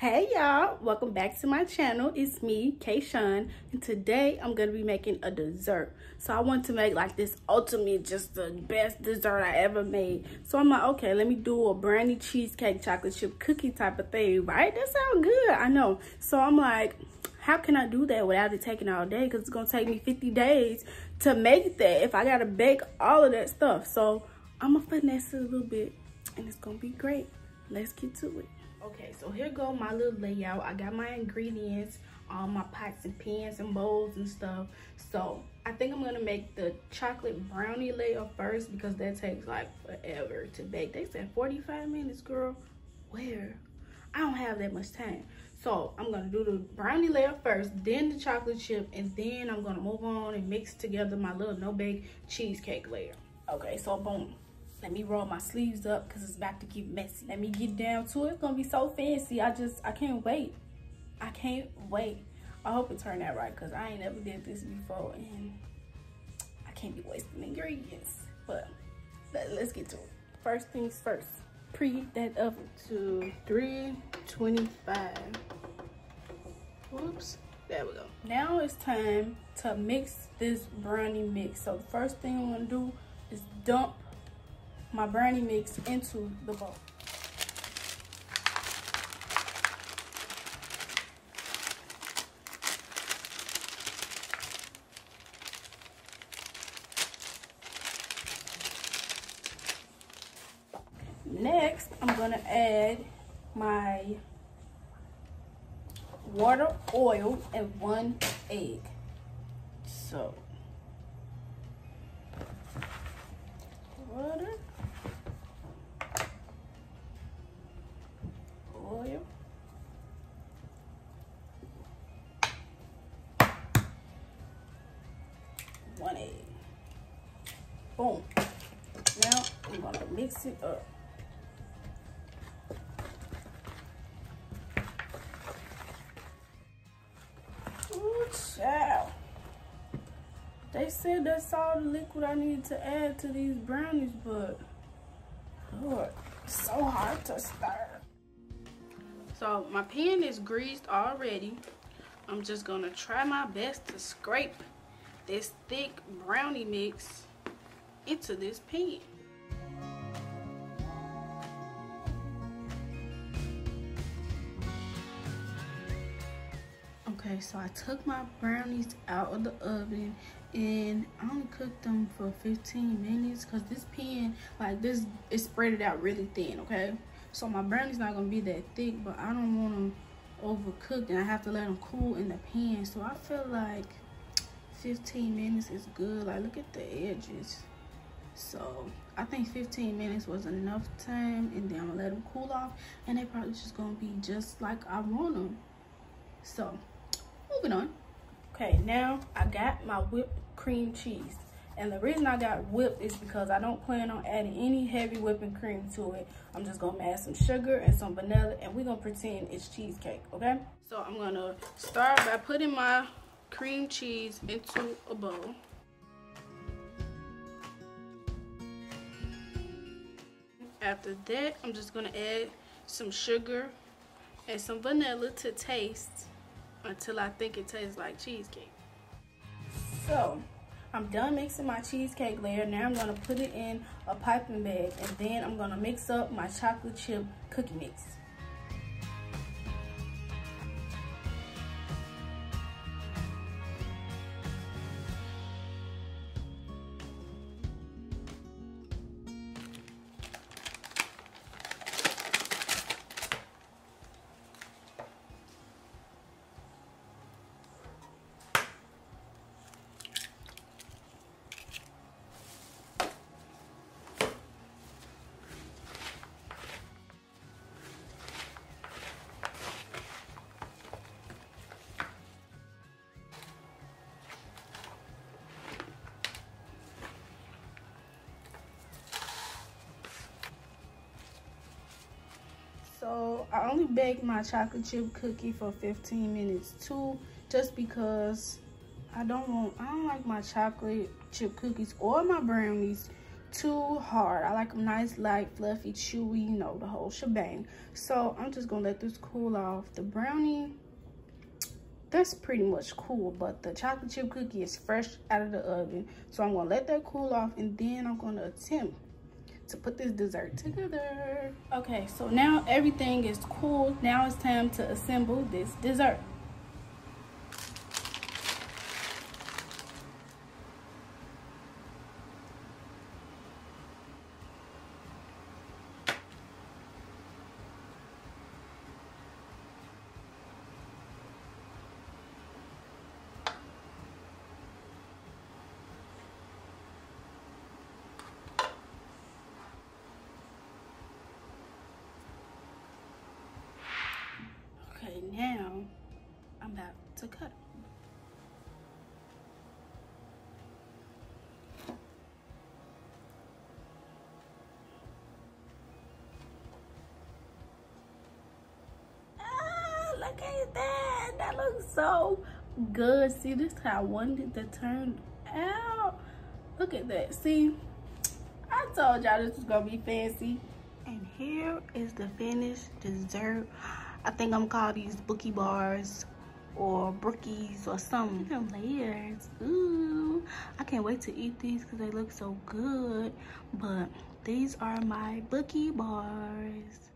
Hey y'all, welcome back to my channel. It's me, Kayshawn, and today I'm gonna be making a dessert. So I want to make like this ultimate, just the best dessert I ever made. So I'm like, okay, let me do a brownie cheesecake chocolate chip cookie type of thing, right? That sounds good, I know. So I'm like, how can I do that without it taking all day? Because it's gonna take me 50 days to make that if I gotta bake all of that stuff. So I'm gonna finesse it a little bit and it's gonna be great. Let's get to it. Okay, so here go my little layout. I got my ingredients, all my pots and pans and bowls and stuff. So I think I'm gonna make the chocolate brownie layer first because that takes like forever to bake. They said 45 minutes, girl. Where? I don't have that much time. So I'm gonna do the brownie layer first, then the chocolate chip, and then I'm gonna move on and mix together my little no-bake cheesecake layer. Okay, so boom. Let me roll my sleeves up because it's about to get messy. Let me get down to it. It's going to be so fancy. I just, I can't wait. I can't wait. I hope it turned out right because I ain't never did this before and I can't be wasting ingredients. But let, let's get to it. First things first, preheat that oven to 325. Whoops. There we go. Now it's time to mix this brownie mix. So the first thing I'm gonna do is dump my brownie mix into the bowl. Next, I'm gonna add my water, oil, and one egg. So, Boom. Now I'm gonna mix it up. Ooh, child. They said that's all the liquid I need to add to these brownies, but Lord, it's so hard to stir. So my pan is greased already. I'm just gonna try my best to scrape this thick brownie mix into this pan. Okay, so I took my brownies out of the oven and I only cooked them for 15 minutes because this pan, like this, it spread it out really thin, okay? So my brownie's not gonna be that thick, but I don't want them overcooked and I have to let them cool in the pan. So I feel like 15 minutes is good. Like, look at the edges. So, I think 15 minutes was enough time. And then I'm going to let them cool off. And they probably just going to be just like I want them. So, moving on. Okay, now I got my whipped cream cheese. And the reason I got whipped is because I don't plan on adding any heavy whipping cream to it. I'm just gonna add some sugar and some vanilla and we're gonna pretend it's cheesecake, okay? So I'm gonna start by putting my cream cheese into a bowl. After that, I'm just gonna add some sugar and some vanilla to taste until I think it tastes like cheesecake. So, I'm done mixing my cheesecake layer. Now I'm gonna put it in a piping bag and then I'm gonna mix up my chocolate chip cookie mix. I only baked my chocolate chip cookie for 15 minutes too, just because I don't want, I don't like my chocolate chip cookies or my brownies too hard. I like them nice, light, fluffy, chewy, you know, the whole shebang. So I'm just gonna let this cool off. The brownie, that's pretty much cool, but the chocolate chip cookie is fresh out of the oven. So I'm gonna let that cool off and then I'm gonna attempt to put this dessert together. Okay, so now everything is cool. Now it's time to assemble this dessert. now I'm about to cut. Ah, look at that. That looks so good. See, this how I wanted to turn out. Look at that. See, I told y'all this was going to be fancy. And here is the finished dessert. I think I'm called these bookie bars or brookies or some layers. Ooh, I can't wait to eat these because they look so good. But these are my bookie bars.